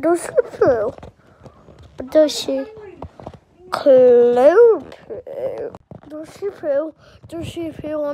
Does she poo? Does she clue poo? Does she poo? Does she poo on